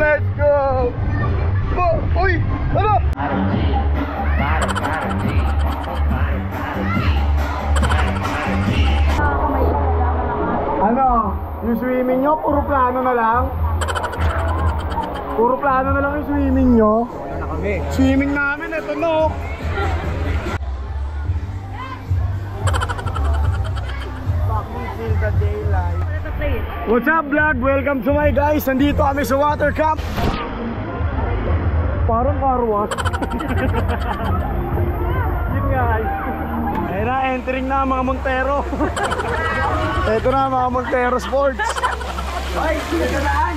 Let's go! Bo Uy! Ano? Ano? Yung swimming nyo, puro plano na lang? Puro plano na lang yung swimming nyo? Wala na kami. Swimming namin, ito no. What's up vlog? Welcome to my guys. Nandito kami sa water camp. Parang car wash. Yun nga ay. Ayun na, entering na mga Montero. Ito na mga Montero Sports. Ay, sinasaan!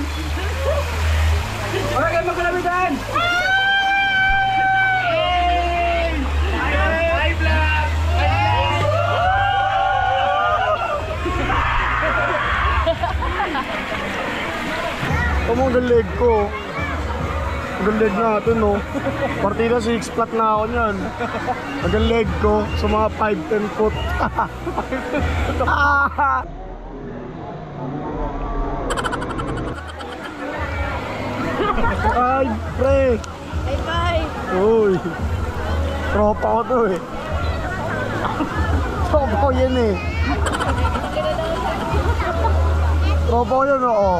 Wala kayo magkalamitan! Hi, Tumong leg ko. Ang leg natin, no? Partida 6 flat na ako niyan. Ang leg ko sa mga 5-10 foot. Ay, pre! Bye bye. Uy! Tropa ko to eh. Tropa ko yan eh. Tropa ko yan oo.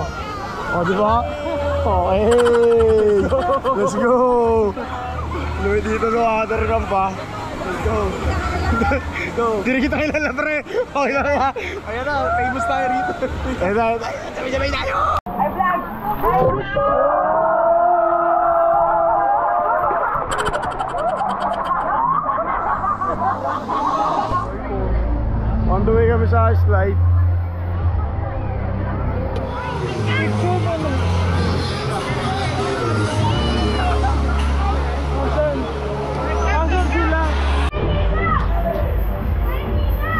O, di ba? Oh, hey! Let's go! Luwi dito sa water camp pa. Let's go! go! Hindi kita kilala pre! Okay na kaya? Ayan na, famous tayo rito. Ayan na, sabay-sabay tayo! On the way kami sa slide.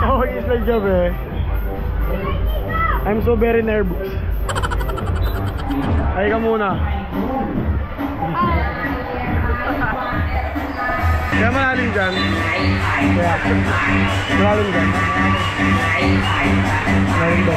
Oh, slide kami. I'm so very nervous. Ay ka muna. Kaya malalim dyan. Kaya. Malalim dyan. Malalim ba?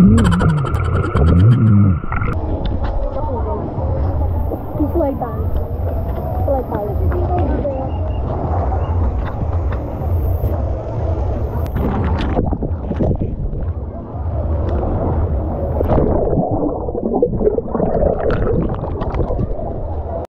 He's laid back.